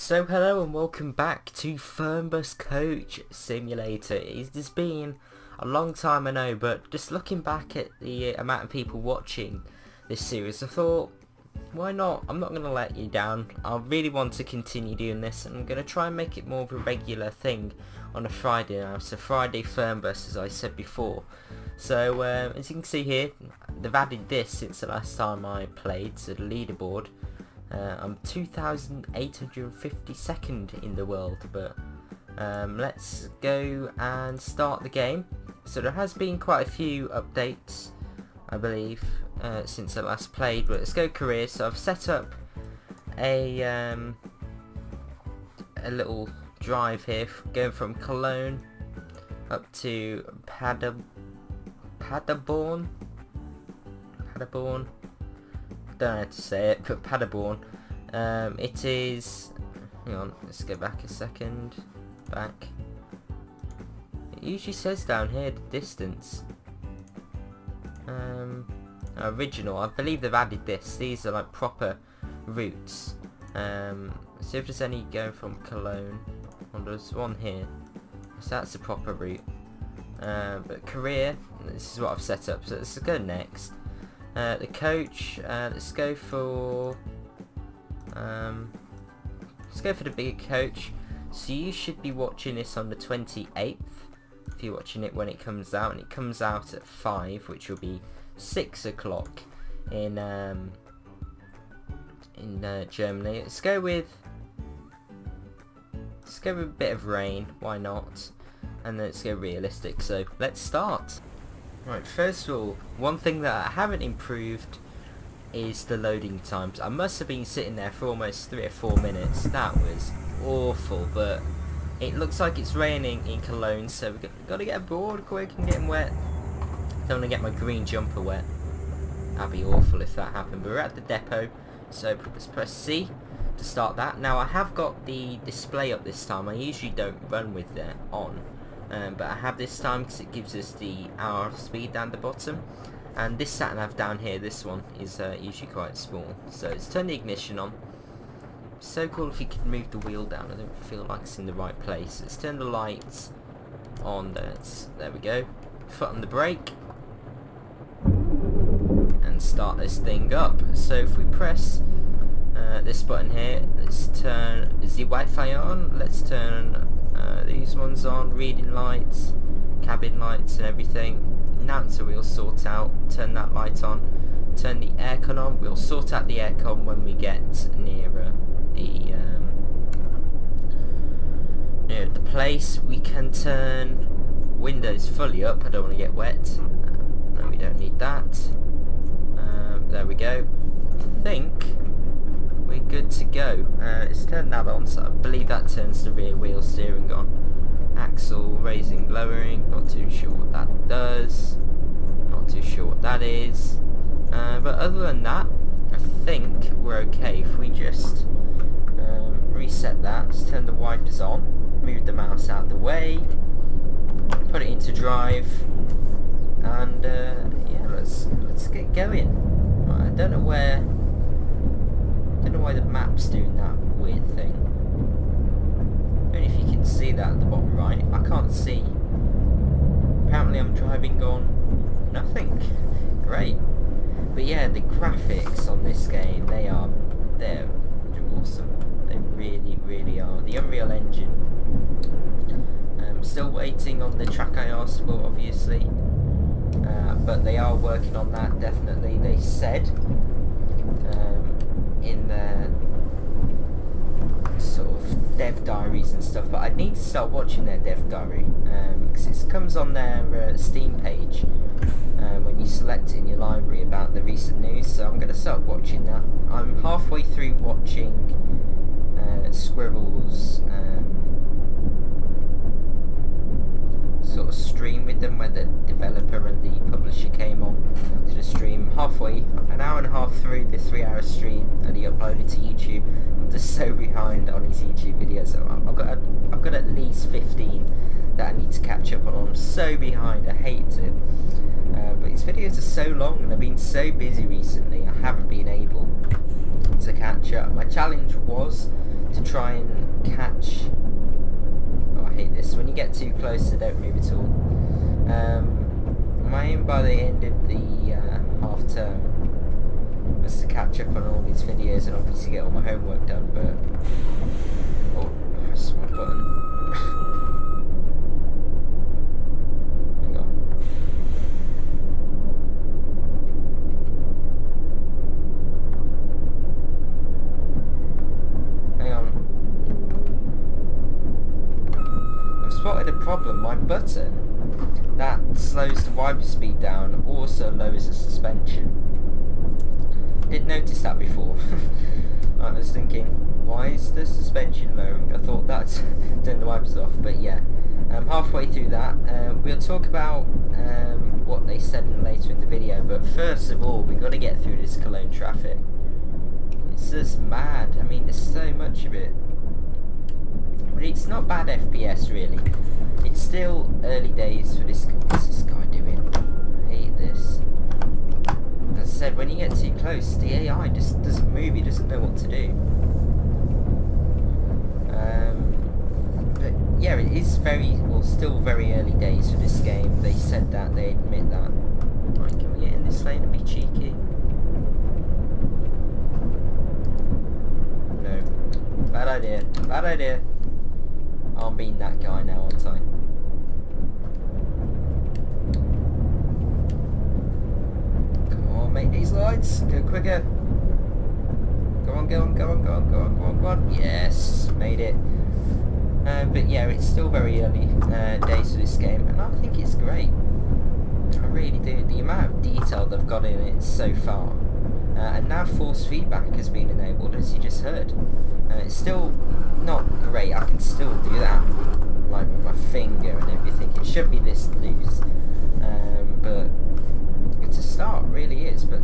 So hello and welcome back to Fernbus Coach Simulator. It has been a long time I know but just looking back at the amount of people watching this series I thought why not? I'm not going to let you down. I really want to continue doing this and I'm going to try and make it more of a regular thing on a Friday now. So Friday Fernbus as I said before. So um, as you can see here they've added this since the last time I played so the leaderboard uh, I'm 2,852nd in the world, but um, let's go and start the game. So there has been quite a few updates, I believe, uh, since I last played, but let's go career. So I've set up a, um, a little drive here, going from Cologne up to Pada Paderborn. Paderborn don't know how to say it, but Paderborn. Um, it is, hang on, let's go back a second, back. It usually says down here the distance. Um, original, I believe they've added this, these are like proper routes. Um, see if there's any going from Cologne. Well, there's one here, so that's the proper route. Uh, but career, this is what I've set up, so let's go next. Uh, the coach, uh, let's go for, um, let's go for the bigger coach. So you should be watching this on the 28th, if you're watching it when it comes out, and it comes out at 5, which will be 6 o'clock in, um, in uh, Germany. Let's go with, let's go with a bit of rain, why not? And let's go realistic, so let's start. Right, first of all, one thing that I haven't improved is the loading times. I must have been sitting there for almost three or four minutes. That was awful, but it looks like it's raining in Cologne, so we've got to get aboard quick and get getting wet. Don't want to get my green jumper wet. That'd be awful if that happened. But we're at the depot, so let's press C to start that. Now I have got the display up this time. I usually don't run with that on um, but I have this time because it gives us the our speed down the bottom. And this sat nav down here this one is uh, usually quite small. So let's turn the ignition on. So cool if you could move the wheel down. I don't feel like it's in the right place. Let's turn the lights on. There, there we go. Foot on the brake. And start this thing up. So if we press uh, this button here let's turn the Wi-Fi on? Let's turn uh, these ones on, reading lights, cabin lights and everything. Announcer we'll sort out, turn that light on, turn the aircon on. We'll sort out the aircon when we get nearer the um, near the place. We can turn windows fully up. I don't want to get wet. No, we don't need that. Um, there we go. I think we're good to go. Uh, let's turn that on, so I believe that turns the rear wheel steering on. Axle raising, lowering, not too sure what that does. Not too sure what that is. Uh, but other than that, I think we're okay if we just um, reset that, let's turn the wipers on, move the mouse out the way, put it into drive, and uh, yeah, let's let's get going. I don't know where don't know why the map's doing that weird thing. Only if you can see that at the bottom right. I can't see. Apparently I'm driving on nothing. Great. But yeah, the graphics on this game, they are, they're awesome. They really, really are. The Unreal Engine. I'm um, still waiting on the track I asked for, obviously. Uh, but they are working on that, definitely. They said in their sort of dev diaries and stuff, but I need to start watching their dev diary because um, it comes on their uh, Steam page uh, when you select in your library about the recent news. So I'm going to start watching that. I'm halfway through watching uh, Squirrel's um, sort of stream with them where the developer and the publisher came on to the stream halfway, an hour and a half through the three hour stream that he uploaded to YouTube. I'm just so behind on his YouTube videos. I've got, I've got at least 15 that I need to catch up on. I'm so behind, I hate it. Uh, but his videos are so long and I've been so busy recently I haven't been able to catch up. My challenge was to try and catch... Oh, I hate this. When you get too close, they don't move at all. Um, my aim by the end of the uh, half term was to catch up on all these videos and obviously get all my homework done, but... Oh, press one button. Hang on. Hang on. I've spotted a problem. My button that slows the wiper speed down also lowers the suspension. Didn't notice that before. I was thinking, why is the suspension lowering? I thought that's turn the wipers off, but yeah. Um, halfway through that, uh, we'll talk about um, what they said later in the video, but first of all, we've got to get through this Cologne traffic. It's just mad. I mean, there's so much of it. But it's not bad FPS, really. It's still early days for this. What's this guy doing? This. As I said, when you get too close, the AI just doesn't move. He doesn't know what to do. Um, but yeah, it is very, well, still very early days for this game. They said that, they admit that. Right, can we get in this lane and be cheeky? No. Bad idea. Bad idea. I'm being that guy now, aren't I? Come on, make these lights. Go quicker. Go on, go on, go on, go on, go on, go on, go on. Yes, made it. Um, but yeah, it's still very early uh, days for this game, and I think it's great. I really do. The amount of detail they've got in it so far. Uh, and now force feedback has been enabled, as you just heard. Uh, it's still not great. I can still do that, like with my finger and everything. It should be this loose, um, but a start, really is. But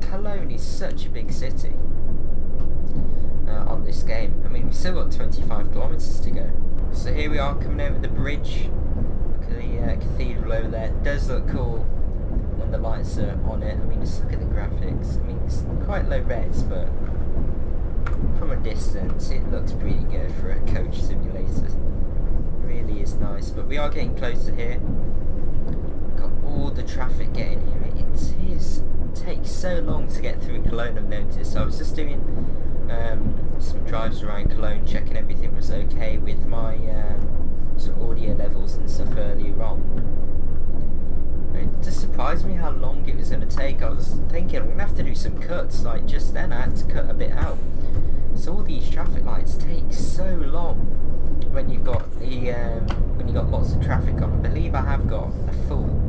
Cologne is such a big city uh, on this game. I mean, we've still got 25 kilometers to go. So here we are coming over the bridge. Look at the uh, cathedral over there. It does look cool when the lights are on it. I mean, just look at the graphics. I mean, it's quite low res, but from a distance, it looks pretty good for a coach simulator. Really is nice, but we are getting closer here. Got all the traffic getting here. It is takes so long to get through Cologne. I've noticed. I was just doing um, some drives around Cologne, checking everything was okay with my um, sort of audio levels and stuff earlier on. It just surprised me how long it was going to take. I was thinking I'm going to have to do some cuts. Like just then, I had to cut a bit out. So all these traffic lights take so long when you've got the um, when you've got lots of traffic on. I believe I have got a full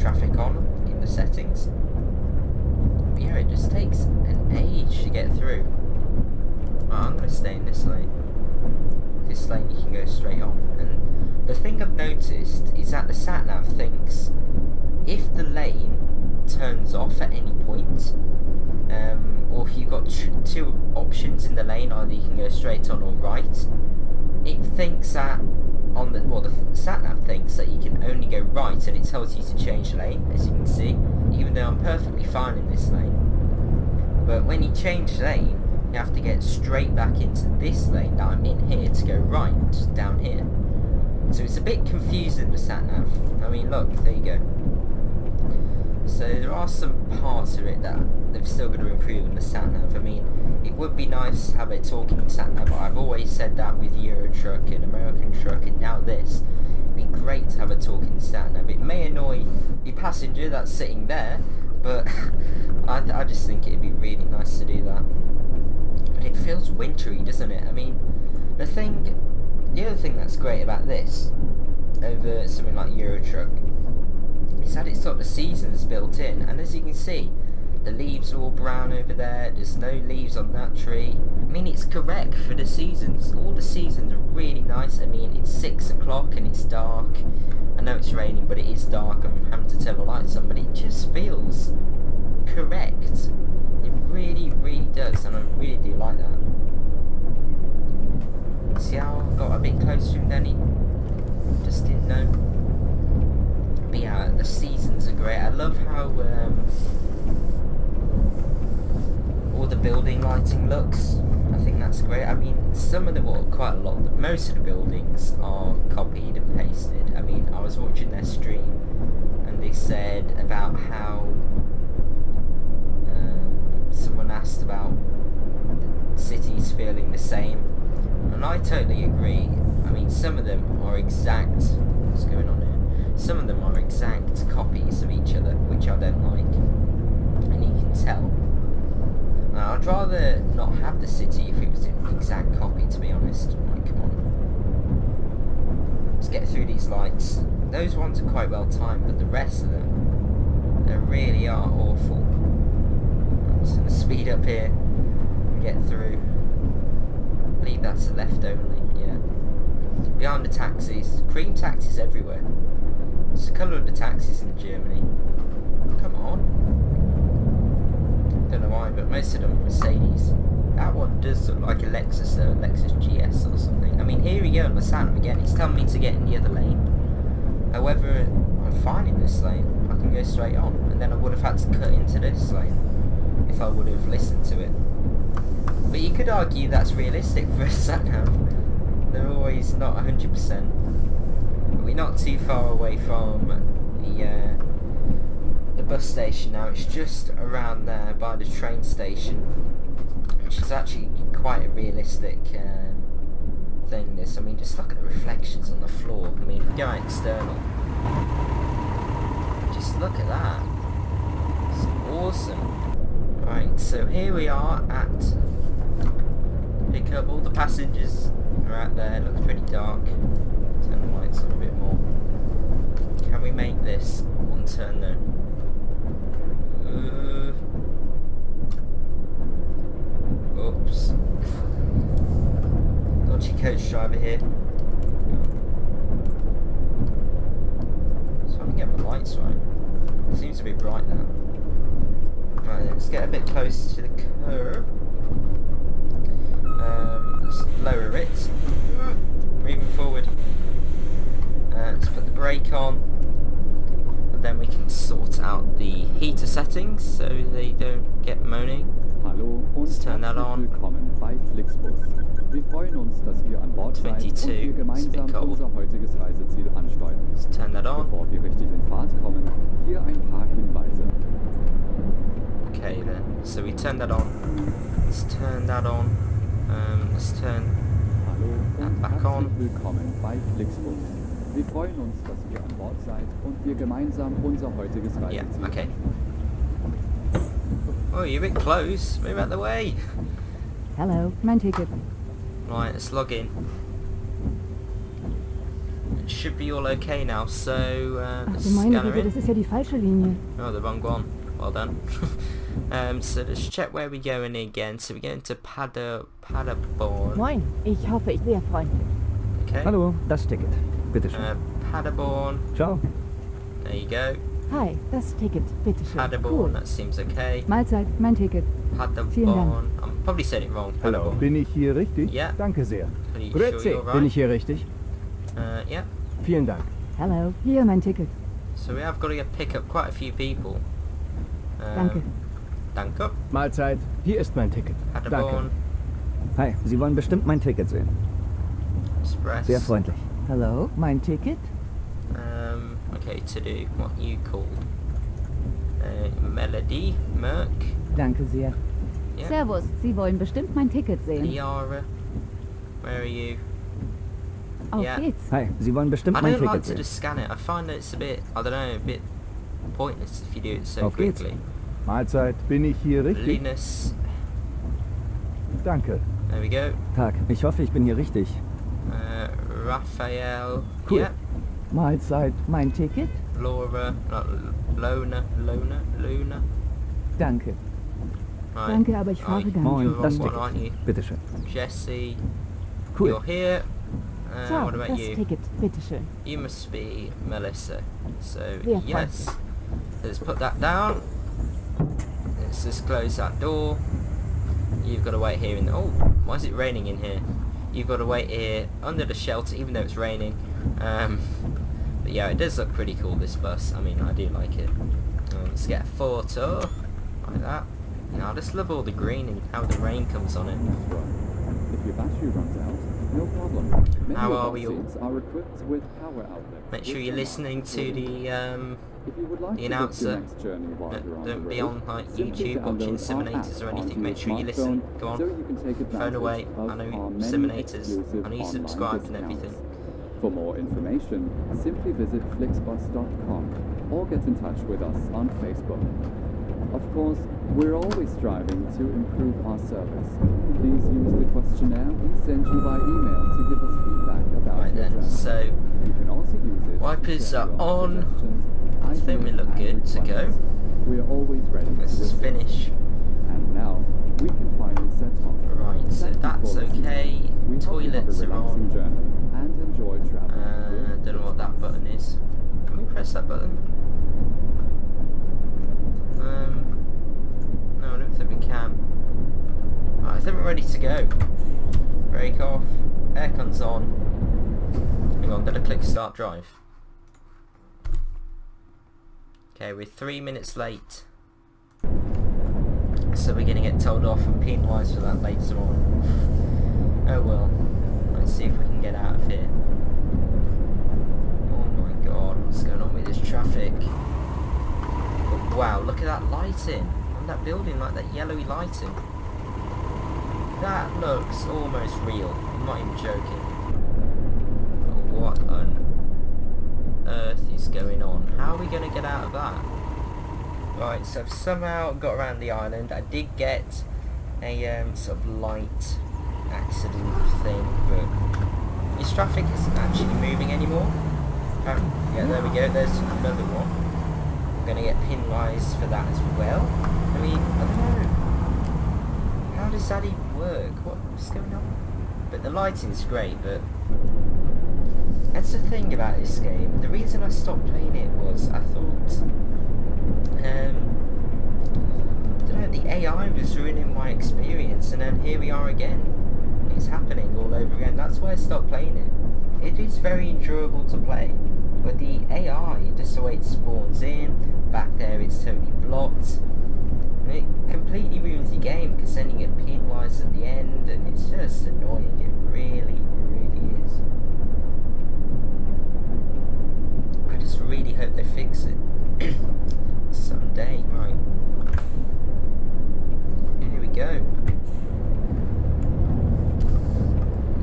traffic on in the settings. But yeah, it just takes an age to get through. I'm going to stay in this lane. This lane you can go straight on. And the thing I've noticed is that the sat nav thinks if the lane turns off at any point, um, or if you've got two options in the lane, either you can go straight on or right, it thinks that on the well the sat nav thinks that you can only go right and it tells you to change lane as you can see even though I'm perfectly fine in this lane. But when you change lane you have to get straight back into this lane that I'm in here to go right down here. So it's a bit confusing the sat nav. I mean look there you go. So there are some parts of it that they've still got to improve in the sat nav. I mean, it would be nice to have a talking sat nav. I've always said that with Euro Truck and American Truck, and now this. It'd be great to have a talking sat nav. It may annoy the passenger that's sitting there, but I, I just think it'd be really nice to do that. But it feels wintry, doesn't it? I mean, the thing, the other thing that's great about this over something like Euro Truck is that it's got the seasons built in and as you can see the leaves are all brown over there there's no leaves on that tree. I mean it's correct for the seasons all the seasons are really nice I mean it's six o'clock and it's dark. I know it's raining but it is dark I'm having to turn the lights on but it just feels correct. It really really does and I really do like that. See how I got a bit closer then he just didn't know. But yeah, the seasons are great. I love how um, all the building lighting looks. I think that's great. I mean, some of the, well, quite a lot, most of the buildings are copied and pasted. I mean, I was watching their stream and they said about how um, someone asked about cities feeling the same, and I totally agree. I mean, some of them are exact. What's going on here? Some of them are exact copies of each other, which I don't like, and you can tell. Uh, I'd rather not have the city if it was an exact copy, to be honest. Like, come on. Let's get through these lights. Those ones are quite well timed, but the rest of them, they really are awful. I'm just going to speed up here and get through. I believe that's the left only, yeah. Behind the taxis. Cream taxis everywhere. It's the colour of the taxis in Germany. Come on don't know why, but most of them are Mercedes. That one does look like a Lexus, though, a Lexus GS or something. I mean, here we go sound again. It's telling me to get in the other lane. However, I'm fine in this lane. I can go straight on, and then I would have had to cut into this lane if I would have listened to it. But you could argue that's realistic for a sat nav. They're always not 100%. We're not too far away from the uh, the bus station now. It's just around there by the train station, which is actually quite a realistic um, thing. This, I mean, just look at the reflections on the floor. I mean, go external, just look at that. It's awesome. Right, so here we are at pick up. All the passengers are out there. It looks pretty dark. Turn the lights on a bit more. Can we make this one turn though? Uh, oops. Dodgy coach driver here. So I can get my lights right. Seems to be bright now. Right, let's get a bit close to the curb. Um, let's lower it. Moving forward. Uh, let's put the brake on then we can sort out the heater settings so they don't get moaning. Hallo und Let's turn that on. willkommen bei Flixbus. Wir freuen uns, dass ihr an Bord seid 22. und wir gemeinsam It's a bit cold. unser heutiges Reiseziel ansteuern. Let's turn that on. Bevor wir richtig in Fahrt kommen, hier ein paar Hinweise. Okay then, so we turn that on. Let's turn that on. Um, let's turn Hallo und back on. willkommen bei Flixbus. Wir freuen uns, dass ihr an Bord seid und wir gemeinsam unser heutiges Reiseziel Yeah, okay. Oh, you're a bit close. Move out the way. Hello, mein Ticket. Right, let's log in. It should be all okay now, so uh, Ach meine Güte, in. das ist ja die falsche Linie. Oh, the wrong one. Well done. um, so let's check where we're going again. So we're going to Pada, Paderborn. Moin, ich hoffe, ich sehr freundlich. Okay. Hallo, das Ticket. Bitte schön. Uh, Paderborn. Ciao. There you go. Hi, das Ticket, bitteschön. Paderborn. Cool. That seems okay. Mahlzeit, mein Ticket. Paderborn. I'm probably said it wrong. Hallo, bin ich hier richtig? Ja. Danke sehr. Sure Grüezi, you're right? bin ich hier richtig? Uh, yeah. Vielen Dank. Hello, hier mein Ticket. So we have got to pick up quite a few people. Um, Danke. Danke. Mahlzeit, hier ist mein Ticket. Paderborn. Hi, Sie wollen bestimmt mein Ticket sehen. Express. Sehr freundlich. Hello, mein Ticket. Um, okay, to do what you called. Uh, Melody, Merck, Danke sehr. Yeah. Servus, Sie wollen bestimmt mein Ticket sehen. Liara. Where are you? Auf Ja. geht's. Hi, Sie wollen bestimmt I mein don't like Ticket to sehen. just scan it. I find that it's a bit, I don't know, a bit pointless if you do it so Auf geht's. quickly. Mahlzeit, bin ich hier richtig? Linus, Danke. there we go. Tag, ich hoffe, ich bin hier richtig. Uh, Raphael, Cool. yeah. Mahlzeit, mein Ticket. Laura, not Lona, Lona, Luna. Danke. Right. Danke, aber ich fahre Oh, gar nicht. Moin, das wrong one, aren't you? Bitte schön. Jesse, Cool. you're here. Uh, So, what about das you? Ticket, bitteschön. You must be Melissa. So Sehr yes, let's put that down. Let's just close that door. You've got to wait here in the. Oh, why is it raining in here? You've got to wait here under the shelter, even though it's raining. Um, but yeah, it does look pretty cool. This bus. I mean, I do like it. Um, let's get a photo like that. Now I just love all the green and how the rain comes on it. battery runs out, no problem. Many How are we all? are equipped with power outlets. Make sure you're listening to the um, If you would like the to book your announcer. next journey while Don't- you're on don't the be on, like, YouTube watching simulators or anything. Make sure you listen. Go on. So you Phone away. I know simulators. I know you online subscribe and everything. For more information, simply visit flixbus.com or get in touch with us on Facebook. Of course, we're always striving to improve our service. Please use the questionnaire we send you by email to give us feedback about Right your then, journey. so You can also use it Wipers are on. I think we look good to go. We're always ready just assist. finish. And now we can finally set off. Right, so that's okay. We hope you have Toilets are on. journey and enjoy traveling. Uh, don't know what that button is. Can we press that button? Um, no, I don't think we can. Right, I think we're ready to go. Brake off. Aircon's on. Hang on, better click start drive. Okay, we're three minutes late. So we're gonna get told off and penalised for that later on. Oh well. Let's see if we can get out of here. Oh my god, what's going on with this traffic? Wow, look at that lighting on that building, like that yellowy lighting. That looks almost real. I'm not even joking. What earth is going on? How are we going to get out of that? Right, so I've somehow got around the island. I did get a um, sort of light accident thing, but this traffic isn't actually moving anymore. Apparently, yeah, there we go. There's another one. I'm gonna get penalised for that as well. I mean, I don't know. How does that even work? What's going on? But the lighting's great, but that's the thing about this game. The reason I stopped playing it was I thought, um, I don't know, the AI was ruining my experience, and then here we are again. It's happening all over again. That's why I stopped playing it. It is very enjoyable to play, but the AI, just the way it spawns in, back there it's totally blocked. And it completely ruins the game because then you get penalised at the end, and it's just annoying. It really is. I just really hope they fix it someday. Right. Here we go.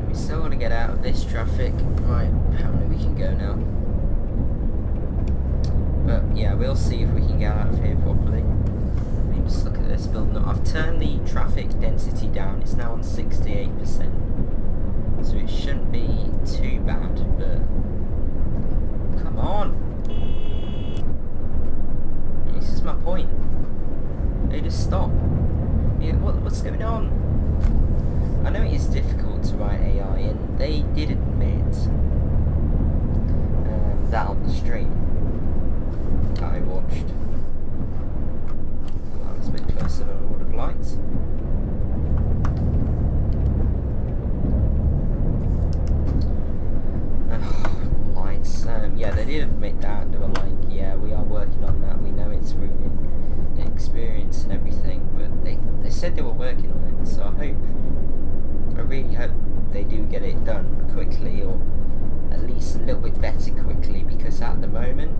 We still want to get out of this traffic. Right, apparently we can go now. But yeah, we'll see if we can get out of here properly. Let me just look at this building. I've turned the traffic density down. It's now on 68%. So it shouldn't be too bad, but come on. This is my point. They just stop. Yeah, what, what's going on? I know it is difficult to write AI, and they did admit um, that on the stream I watched. Well, that was a bit closer than I would have liked. Ugh, lights. Um, yeah, they did admit that. They were like, yeah, we are working on that. We know it's ruining the experience and everything, but they they said they were working on it. So I hope, I really hope they do get it done quickly, or at least a little bit better quickly, because at the moment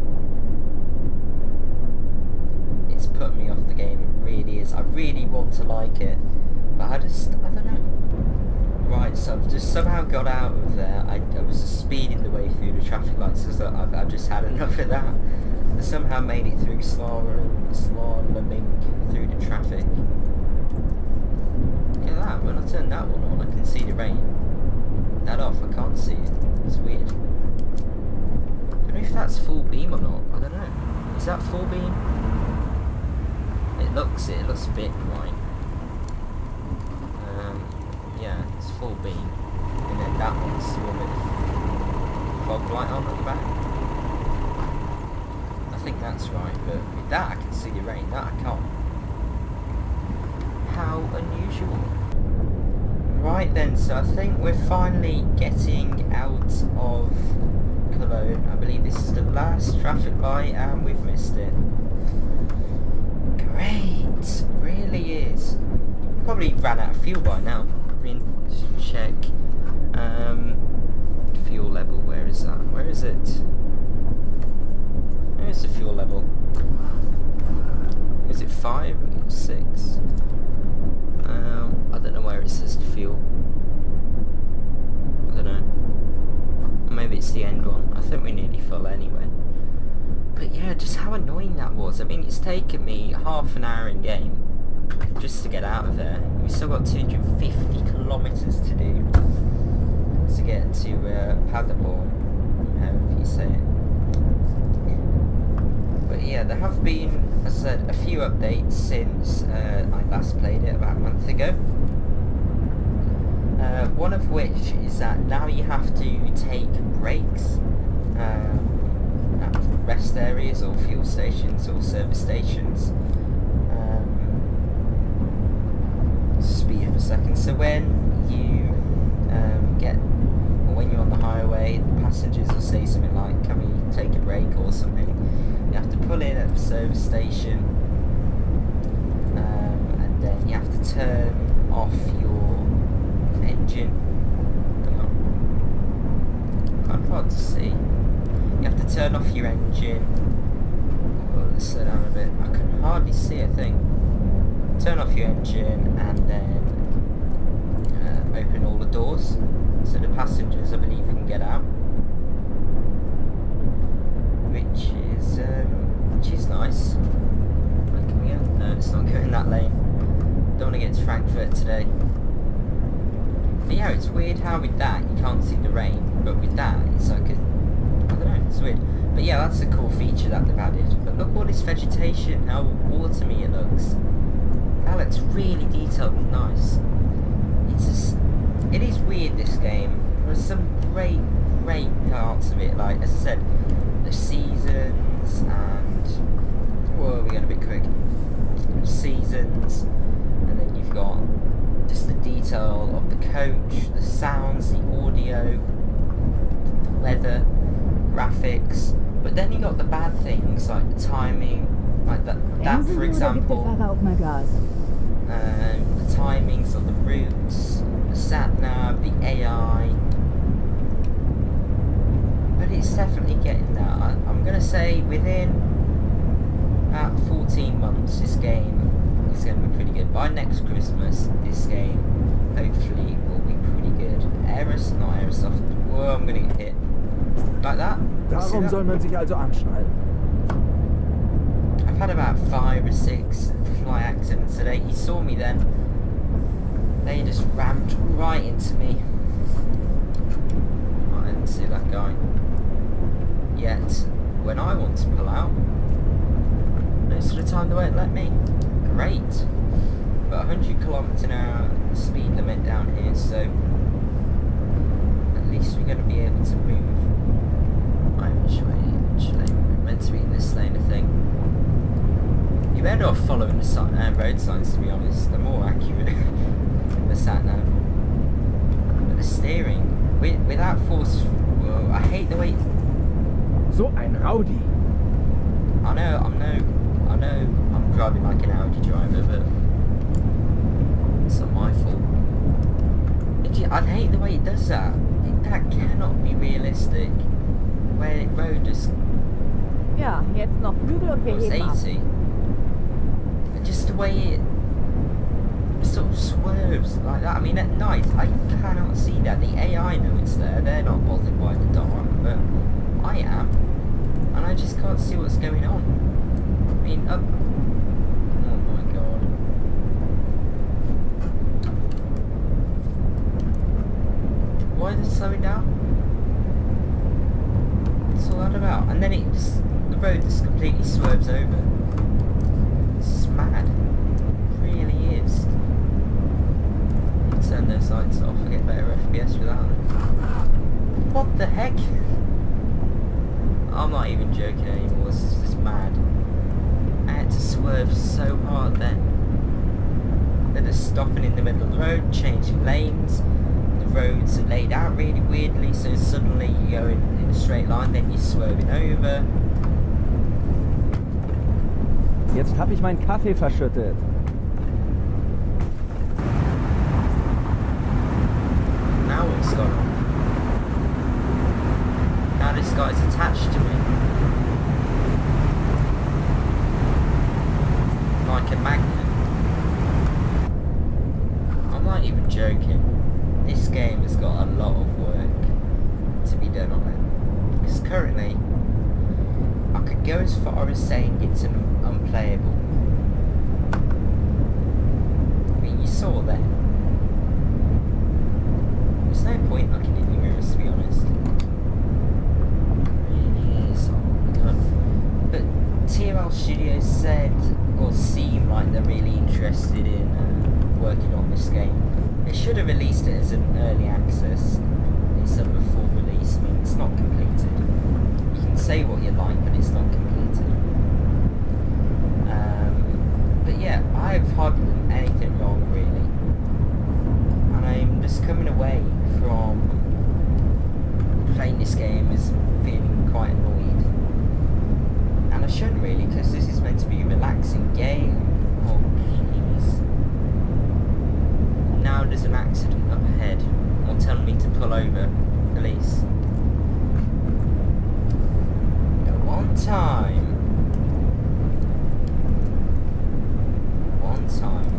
it's put me off the game. It really is. I really want to like it, but I just I don't know. Right, so I've just somehow got out of there. I, I was speeding the way through the traffic lights because I've, I've just had enough of that. I somehow made it through slalom, slaloming through the traffic. Look at that, when I turn that one on I can see the rain. That off, I can't see it. It's weird. I don't know if that's full beam or not. I don't know. Is that full beam? It looks it. It looks a bit white. Um, beam. And then that one's with fog light on at the back. I think that's right, but with that I can see the rain. That I can't. How unusual. Right then, so I think we're finally getting out of Cologne. I believe this is the last traffic light and we've missed it. Great, really is. Probably ran out of fuel by now check um, fuel level. Where is that? Where is it? Where is the fuel level? Is it five? Six? Um, I don't know where it says the fuel. I don't know. Maybe it's the end one. I think we're nearly full anyway. But yeah, just how annoying that was. I mean, it's taken me half an hour in game just to get out of there. We've still got 250 kilometres to do to get to uh, Paderborn, however you say it. But yeah, there have been, as I said, a few updates since uh, I last played it about a month ago. Uh, one of which is that now you have to take breaks um, at rest areas or fuel stations or service stations. Um, speed up a second. So when you um, get, or when you're on the highway, the passengers will say something like, "Can we take a break?" or something. You have to pull in at the service station, um, and then you have to turn off your engine. Of hard to see. You have to turn off your engine. Oh, let's slow down a bit. I can hardly see a thing. Turn off your engine and then open all the doors so the passengers, I believe, can get out. Which is um, which is nice. We go? No, it's not going that lane. Don't want to get to Frankfurt today. But yeah, it's weird how with that you can't see the rain, but with that it's like a, I don't know, it's weird. But yeah, that's a cool feature that they've added. But look all this vegetation, how autumny it looks. That looks really detailed and nice. It's just, it is weird this game. There's some great, great parts of it. Like as I said, the seasons and whoa, we're going a bit quick. Seasons, and then you've got just the detail of the coach, the sounds, the audio, the weather, graphics. But then you got the bad things like the timing, like that, that for oder gibt der example, Fahrer auch mal Gas? um, the timings of the routes, sat nav, the AI. But it's definitely getting there. I, I'm gonna say within about 14 months, this game is going to be pretty good. By next Christmas, this game hopefully will be pretty good. Aeros, not Aerosoft. Whoa, I'm gonna get hit. Like that? Darum that? soll man sich also anschneiden. I've had about five or six fly accidents today. He saw me then. They just rammed right into me. I didn't see that guy. Yet, when I want to pull out, most of the time they won't let me. Great. But 100 kilometers an hour speed limit down here, so at least we're going to be able to move. I'm? We're meant to be in this lane, I think. You're better off following the si- uh, road signs, to be honest. They're more accurate the sat nav. But the steering, with, without force, well, I hate the way. So ein Rowdy. I know, I know, I know. I'm driving like an Audi driver, but it's not my fault. It, I hate the way it does that. It, that cannot be realistic. Where it road is Ja, jetzt noch Flügel und wir was heben 80. Just the way it sort of swerves like that. I mean, at night, I cannot see that. The AI know it's there. They're not bothered by the dark, but I am. And I just can't see what's going on. I mean, up... Oh my god. Why are they slowing down? What's all that about? And then it just, the road just completely swerves over. It's mad. It really is. Turn those lights off and get better FPS without them. What the heck? I'm not even joking anymore, this is just mad. I had to swerve so hard then. Then just stopping in the middle of the road, changing lanes. The roads are laid out really weirdly, so suddenly you go in, in a straight line, then you're swerving over. Jetzt habe ich meinen Kaffee verschüttet. Now what's gone on? Now this guy's attached to me. Like a magnet. I'm even joking. This game has got a lot of work to be done on it. Because currently, I could go as far as saying it's an unplayable. I mean, you saw that. There's no point looking in your mirrors, to be honest. But TML Studios said, or seem like they're really interested in uh, working on this game. They should have released it as an early access instead of a full release. I mean, it's not completed. You can say what you like, but it's not completed. Um, but yeah, I've hardly done anything wrong, really. And I'm just coming away from playing this game as feeling quite annoyed. And I shouldn't really, because this is meant to be a relaxing game. Oh, there's an accident up ahead. Or telling me to pull over. Police. Go time. One time.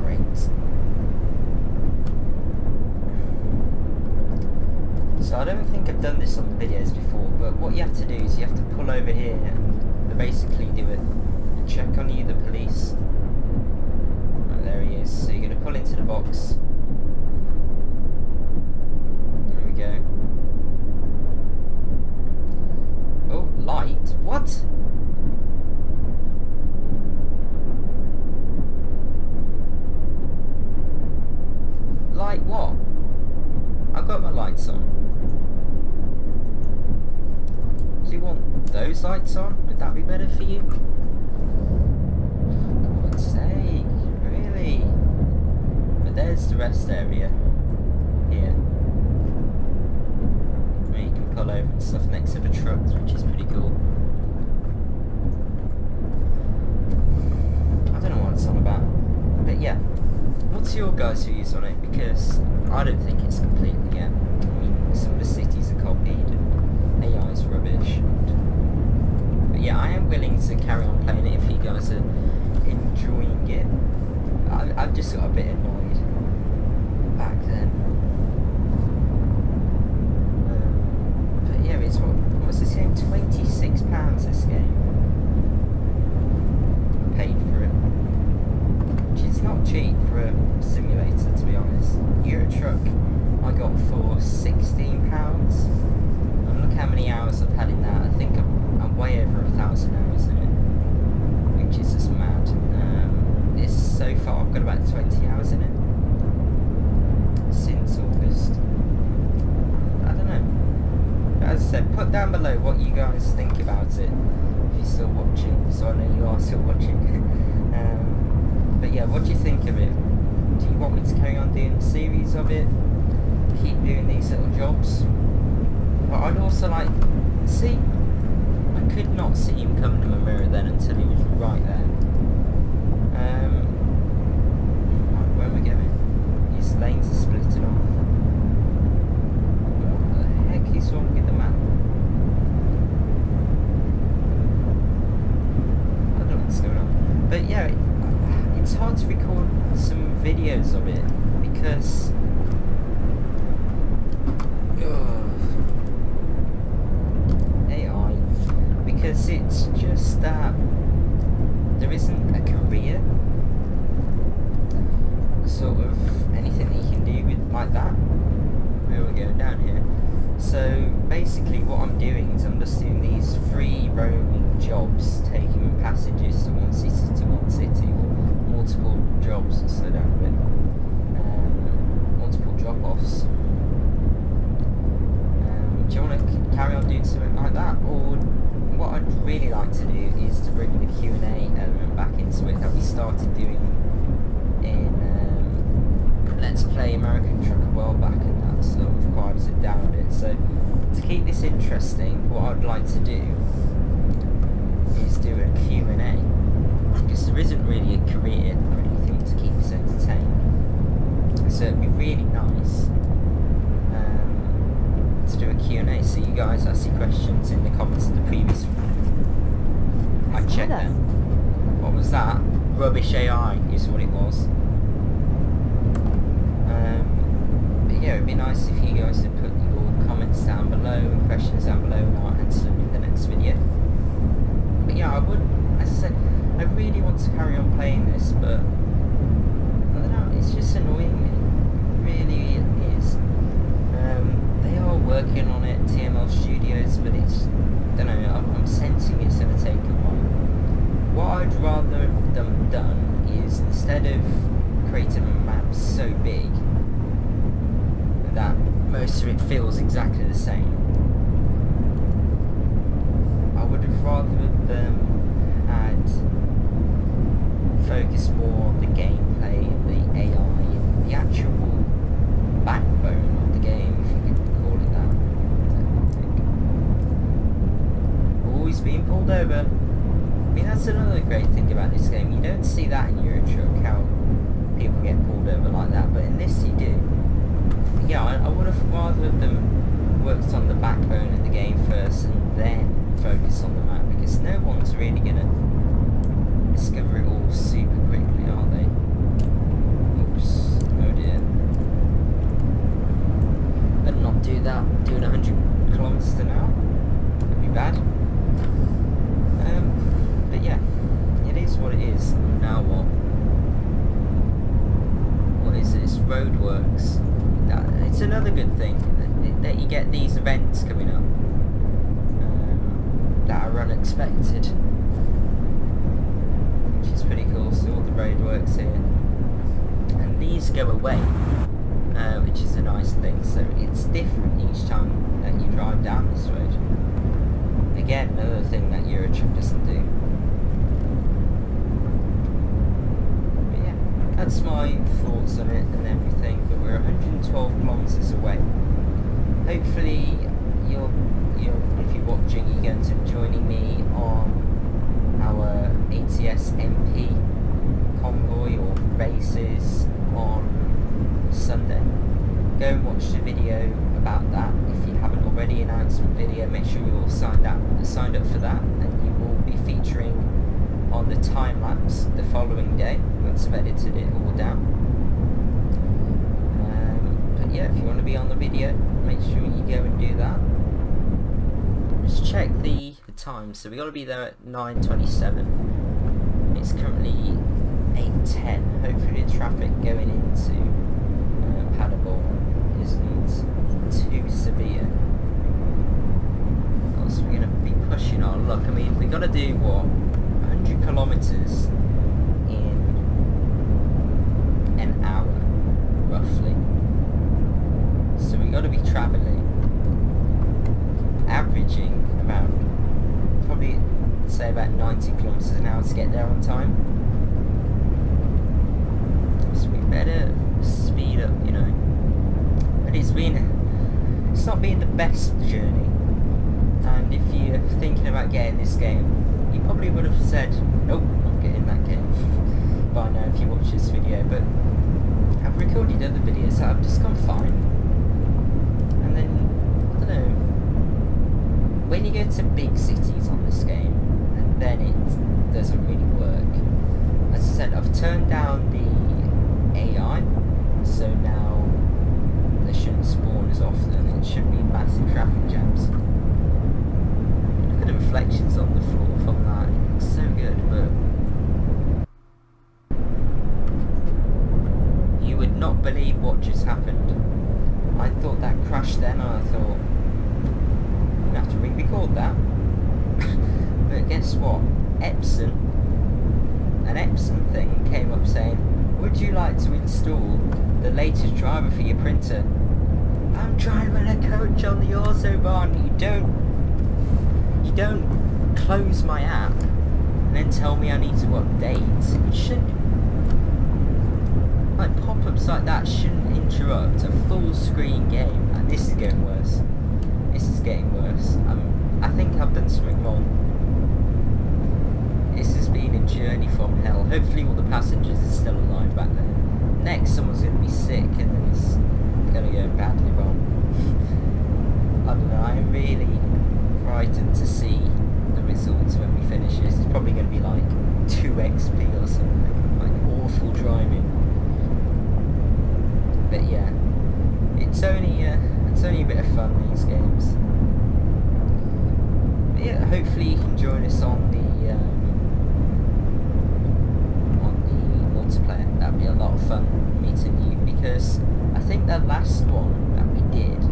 Great. So I don't think I've done this on the videos before, but what you have to do is you have to pull over here and basically do a check on you, the police. Is. So you're going to pull into the box. There we go. Oh, light? What? Light what? I've got my lights on. Do you want those lights on? Would that be better for you? For God's sake, really? But there's the rest area. Here. Where you can pull over and stuff next to the trucks, which is pretty cool. I don't know what it's on about. But yeah. What's your guys' views on it? Because I don't think it's completely yet. I mean, some of the cities are copied and AI is rubbish. And, but yeah, I am willing to carry on playing it if you guys are enjoying it. I, I've just got a bit annoyed back then. Um, but yeah, it's what what's this game? Twenty six pounds this game. I paid for it. Which is not cheap for a simulator to be honest. Euro Truck I got for sixteen pounds. And look how many hours I've had in that. I think I'm, I'm way over a thousand hours in it. Which is just mad. Um, this so far I've got about twenty hours in it. Since August. I don't know. As I said, put down below what you guys think about it. If you're still watching. So I know you are still watching. um, but yeah, what do you think of it? Do you want me to carry on doing a series of it? Keep doing these little jobs? But I'd also like, see, I could not see him coming to my mirror then until he was right there. Um, right, where am I lanes are splitting off. What the heck is wrong with the man? I don't know what's going on. But yeah, it, it's hard to record some videos of it because AI because it's just that there isn't a career sort of anything that you can do with like that where we're going down here so basically what I'm doing is I'm just doing these free roaming jobs taking passengers to one city to one city or multiple jobs slow down a bit um, multiple drop-offs um, do you want to carry on doing something like that or what I'd like to do is to bring the Q&A element back into it that we started doing in um, Let's Play American Truck a while back and that sort of quiets it down a bit. So to keep this interesting what I'd like to do is do a Q&A because there isn't really a career or anything to keep us entertained. So it'd be really nice um, to do a Q&A so you guys ask your questions in the comments of the previous I checked them what was that? Rubbish AI is what it was um, but yeah it'd be nice if you guys would put your comments down below and questions down below and I'll answer them in the next video. But yeah, I would, as I said, I really want to carry on playing this, but I don't know, it's just annoying me. It really it is. Um, they are working on it, TML Studios, but it's, I don't know, I'm, I'm sensing it's going to take a while. What I'd rather have them done is instead of creating a map so big that most of it feels exactly the same, I would have rather them had focused more on the gameplay, the AI, the actual backbone of the game, if you could call it that. Always being pulled over. I mean, that's another great thing about this game. You don't see that in Euro Truck, how people get pulled over like that, but in this you do. Yeah, I, I would have rather them worked on the backbone of the game first and then focus on the map, because no one's really going to discover it all super quickly, are they? Oops. Oh dear. Better not do that. Doing 100 kilometers an hour. That'd be bad. Um, but yeah, it is what it is. Now what? What is this? Roadworks. That, it's another good thing that, that you get these events coming up um, that are unexpected, which is pretty cool. So all the roadworks here, and these go away, uh, which is a nice thing. So it's different each time that you drive down this road. Again, another thing that Euro Truck doesn't do. But yeah, that's my thoughts on it and everything. But we're 112 kilometers away. Hopefully, you'll, you'll, if you're watching, you're going to be joining me on our ATS MP convoy or races on Sunday. Go and watch the video about that if you haven't already. Announcement video. Make sure you're all signed up, signed up for that, and you will be featuring the time lapse the following day once I've edited it all down. Um, but yeah, if you want to be on the video, make sure you go and do that. Just check the, time. So we got to be there at 9:27. It's currently 8:10. Hopefully the traffic going into uh, isn't too severe. Else we're going to be pushing our luck. I mean, we got to do what 100 kilometers in an hour, roughly. So we got to be traveling, averaging about, probably say about 90 kilometers an hour to get there on time. So we better speed up, you know. But it's been, it's not been the best journey. And if you're thinking about getting this game, you probably would have said, nope, not getting that game by now if you watch this video. But I've recorded other videos that have just gone fine. And then, I don't know, when you go to big cities on this game, and then it doesn't really work. As I said, I've turned down the AI, so now they shouldn't spawn as often, it shouldn't be massive traffic jams. Look at the reflections on the floor from that, it's so good, but you would not believe what just happened. I thought that crashed then, and I thought, I'm gonna have to re-record that. but guess what? Epson, an Epson thing came up saying, would you like to install the latest driver for your printer? I'm driving a coach on the Autobahn. You don't, you don't close my app and then tell me I need to update. You should, like pop-ups like that shouldn't interrupt a full screen game. And this is getting worse. This is getting worse. Um, I think I've done something wrong. This has been a journey from hell. Hopefully all the passengers are still alive back there. Next, someone's going to be sick and then it's to go badly wrong. I don't know, I'm really frightened to see the results when we finish this. It's probably going to be like 2 XP or something. Like awful driving. But yeah, it's only, uh, it's only a bit of fun, these games. yeah, hopefully you can join us on the um, on the multiplayer. That'd be a lot of fun meeting you because think the last one that we did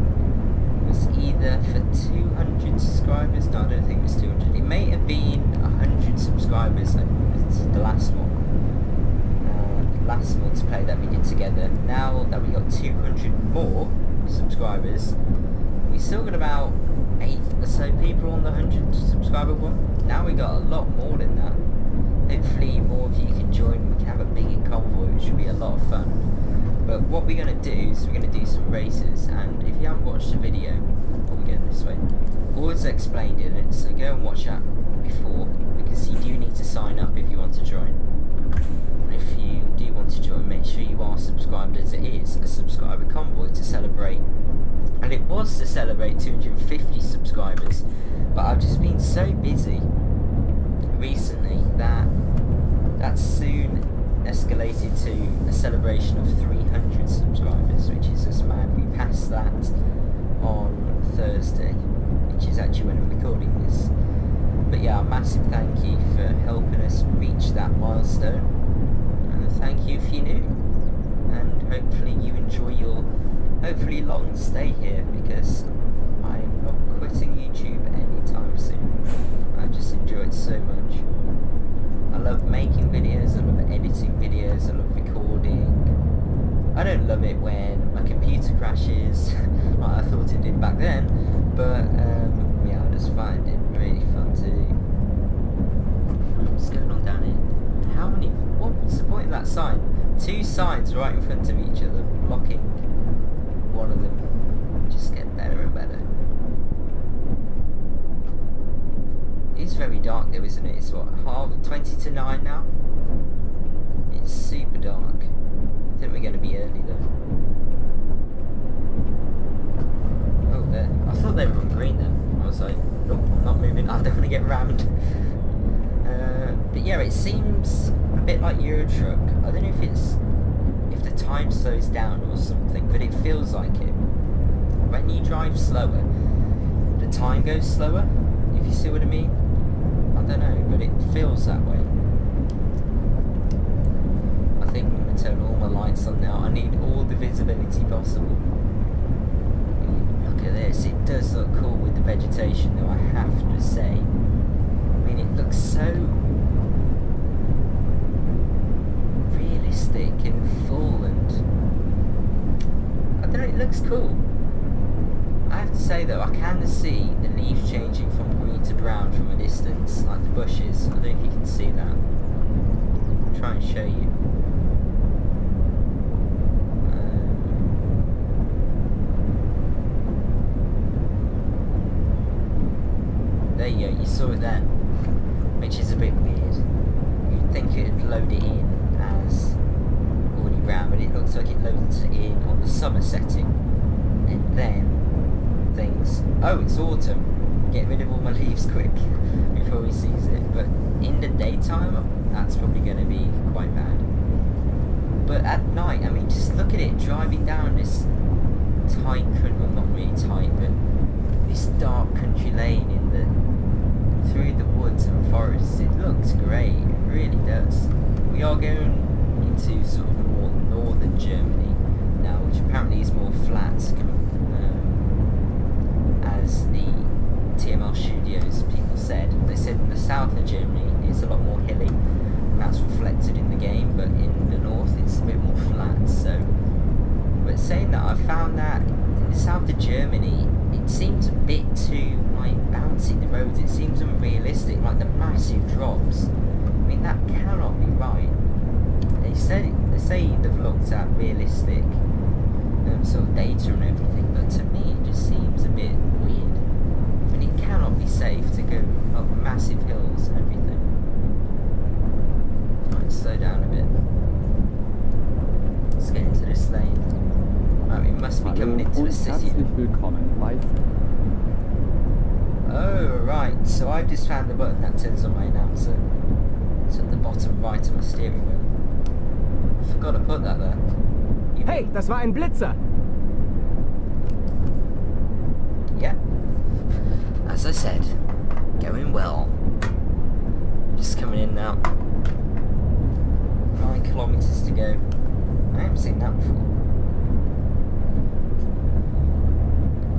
was either for 200 subscribers. No, I don't think it was 200. It may have been 100 subscribers. Like, the last one. Uh, last multiplayer that we did together. Now that we got 200 more subscribers, we still got about eight or so people on the 100 subscriber one. Now we got a lot more than that. Hopefully more of you can join. We can have a bigger convoy, which should be a lot of fun. But what we're going to do is we're going to do some races, and if you haven't watched the video, we're going this way. Always explained in it, so go and watch that before, because you do need to sign up if you want to join. And if you do want to join, make sure you are subscribed, as it is a subscriber convoy to celebrate. And it was to celebrate 250 subscribers, but I've just been so busy recently that that soon escalated to a celebration of 300 subscribers, which is just mad. We passed that on Thursday, which is actually when I'm recording this. But yeah, a massive thank you for helping us reach that milestone. And thank you if you're new. And hopefully you enjoy your hopefully long stay here because I am not quitting YouTube anytime soon. I just enjoy it so much. I love making videos, I love editing videos, I love recording. I don't love it when my computer crashes, like I thought it did back then, but um, yeah, I just find it really fun to. What's going on down here? How many, what's the point of that sign? Two signs right in front of each other, blocking one of them. Just get better and better. It's very dark though, isn't it? It's what, half, 20 to 9 now? It's super dark. I think we're going to be early though. Oh, there. I thought they were on green then. I was like, nope, I'm not moving. I don't want to get rammed. Uh, but yeah, it seems a bit like Euro Truck. I don't know if it's if the time slows down or something, but it feels like it. When you drive slower, the time goes slower, if you see what I mean. I don't know, but it feels that way. I think I'm going to turn all my lights on now. I need all the visibility possible. Look at this, it does look cool with the vegetation though, I have to say. I mean, it looks so realistic and full and I don't know, it looks cool. To say though, I can see the leaves changing from green to brown from a distance, like the bushes. I don't know if you can see that. I'll try and show you. Um, there you go, you saw it then, which is a bit weird. You'd think it'd load it in as already brown, but it looks like it loads it in on the summer setting, and then Oh, it's autumn. Get rid of all my leaves quick before he sees it. But in the daytime, that's probably going to be quite bad. But at night, I mean, just look at it driving down this tight. Well, not really tight, but this dark country lane in the through the woods and forests. It looks great. It really does. We are going into sort of more northern Germany now, which apparently is more flat. As the TML Studios people said. They said in the south of Germany it's a lot more hilly, and that's reflected in the game, but in the north it's a bit more flat, so... But saying that, I found that in the south of Germany, it seems a bit too, like, bouncy, the roads, it seems unrealistic, like the massive drops. I mean, that cannot be right. They say, they say they've looked at realistic um, sort of data and everything, but to me it just seems a bit weird it cannot be safe to go up massive hills and everything. Right, slow down a bit. Let's get into this lane. Right, we must be coming into the und city. herzlich willkommen bei Oh, right. So I've just found the button that turns on my announcer. It's at the bottom right of my steering wheel. I forgot to put that there. You Hey, das war ein Blitzer. Yeah. As I said, going well. Just coming in now. Nine kilometres to go. I haven't seen that before.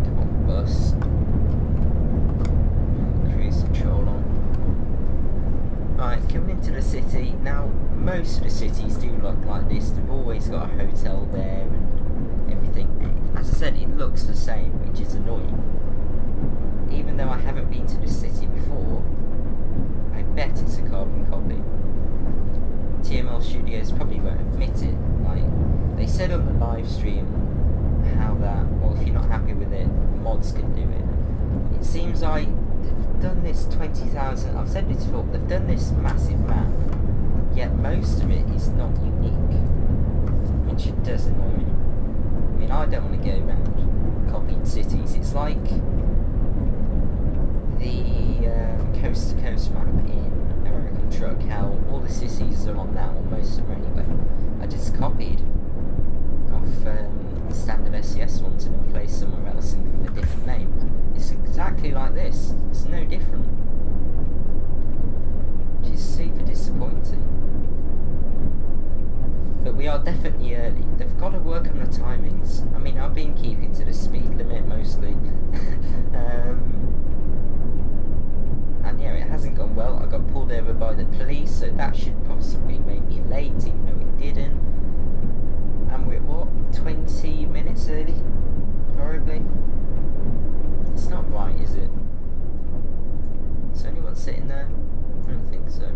Come bus. Cruise control on. Right, coming into the city. Now, most of the cities do look like this. They've always got a hotel there and everything. As I said, it looks the same, which is annoying. Though I haven't been to the city before, I bet it's a carbon copy. TML Studios probably won't admit it. Like they said on the live stream how that, well, if you're not happy with it, mods can do it. It seems like they've done this 20,000. I've said this before. They've done this massive map, yet most of it is not unique, which it does annoy me. I mean, I don't want to go around copied cities. It's like the um, coast to coast map in American Truck, how all the cities are on that, or most of them anyway, I just copied off um, the standard SCS ones and then placed somewhere else and a different name. It's exactly like this, it's no different. Which is super disappointing. But we are definitely early. They've got to work on the timings. I mean, I've been keeping to the speed limit mostly. um, yeah, it hasn't gone well. I got pulled over by the police, so that should possibly make me late, even though it didn't. And we're what, 20 minutes early? Probably. It's not right, is it? Is anyone sitting there? I don't think so.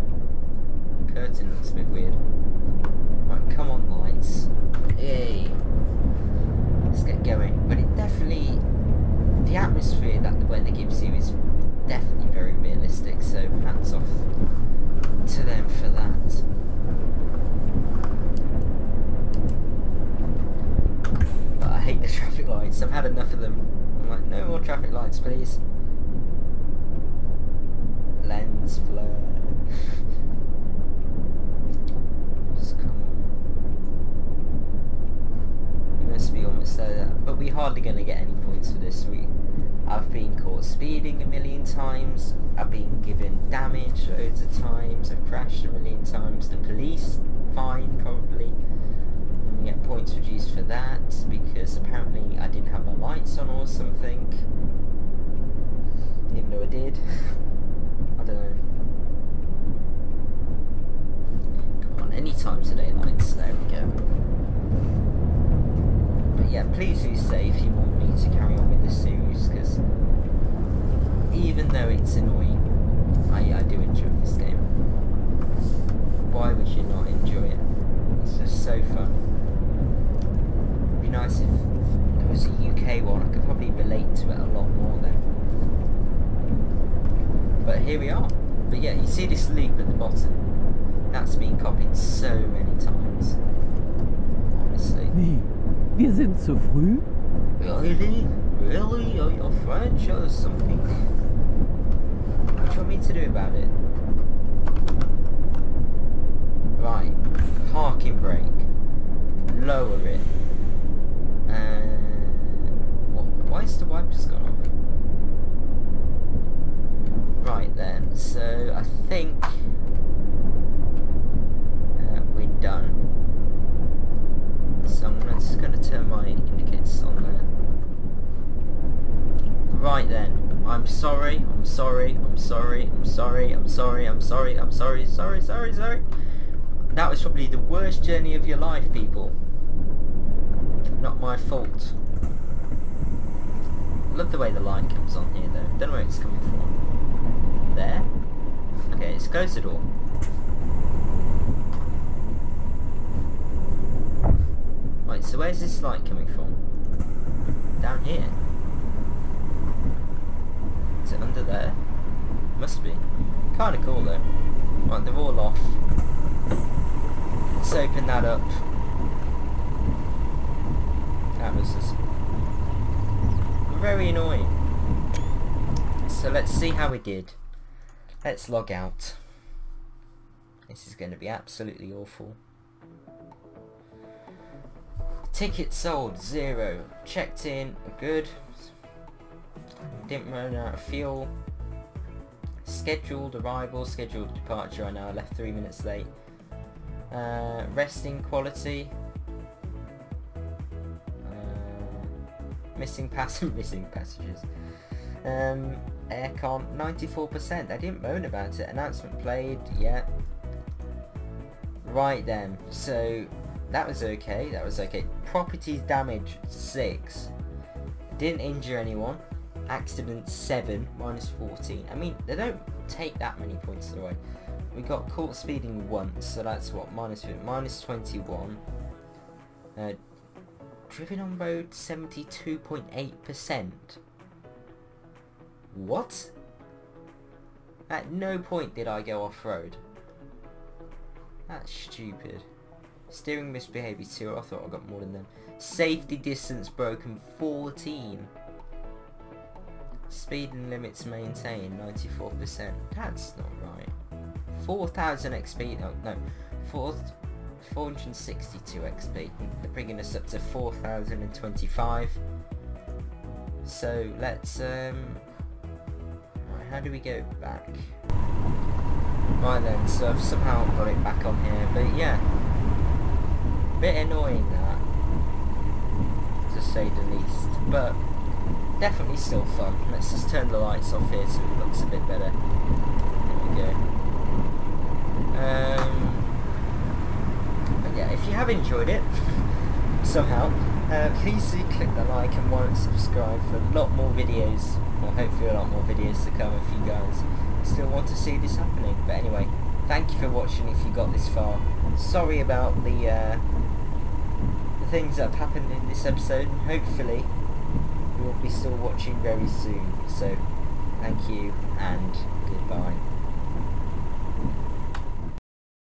Curtain looks a bit weird. Right, come on, lights. Yay. Let's get going. But it definitely, the atmosphere that the weather gives you is definitely very realistic, so hats off to them for that. But I hate the traffic lights, I've had enough of them. I'm like, no more traffic lights, please. Lens flare. Just come on. Be almost there, but we're hardly going to get any points for this. We I've been caught speeding a million times, I've been given damage loads of times, I've crashed a million times, the police, fine probably, and get points reduced for that, because apparently I didn't have my lights on or something, even though I did, I don't know. Come on, any time today lights, there we go. But yeah, please do say if you want me to carry on with this series, because even though it's annoying, I, I do enjoy this game. Why would you not enjoy it? It's just so fun. It'd be nice if it was a UK one, I could probably relate to it a lot more then. But here we are. But yeah, you see this loop at the bottom? That's been copied so many times. Honestly. Wir sind zu früh? Really? Really? Are you French or something? What do you want me to do about it? Right. Parking brake. Lower it. And... What? Why is the wipers gone off? Right then, so I think... Uh, we're done. So I'm gonna- just going to turn my indicators on there. Right then. I'm sorry, I'm sorry, I'm sorry, I'm sorry, I'm sorry, I'm sorry, sorry, sorry, sorry. That was probably the worst journey of your life, people. Not my fault. Love the way the light comes on here though. Don't know where it's coming from. There? Okay, let's close the door. Right, so where's this light coming from? Down here. Is it under there? Must be. Kinda cool though. Right, they're all off. Let's open that up. That was just very annoying. So let's see how we did. Let's log out. This is going to be absolutely awful. Tickets sold, zero. Checked in, good. Didn't run out of fuel. Scheduled arrival, scheduled departure. I know I left three minutes late. Uh, resting quality. Uh, missing pass missing passengers. Um, aircon 94%. I didn't moan about it. Announcement played. Yeah. Right then. So that was okay. That was okay. Properties damage six. Didn't injure anyone. Accident 7, minus 14. I mean, they don't take that many points away. We got caught speeding once, so that's what, minus, minus 21. Uh, driven on road 72.8%. What? At no point did I go off-road. That's stupid. Steering misbehavior 2, I thought I got more than them. Safety distance broken 14. Speeding limits maintained 94%. That's not right. 4000 XP, no, no, 4, 462 XP. They're bringing us up to 4025. So let's, um, right, how do we go back? Right then, so I've somehow got it back on here, but yeah. Bit annoying that, to say the least, but definitely still fun. Let's just turn the lights off here so it looks a bit better. There we go. Um, but yeah, if you have enjoyed it, somehow, uh, please do click the like and why not subscribe for a lot more videos, or hopefully a lot more videos to come if you guys still want to see this happening. But anyway, thank you for watching if you got this far. Sorry about the, uh, the things that have happened in this episode, hopefully will be still watching very soon. So, thank you and goodbye.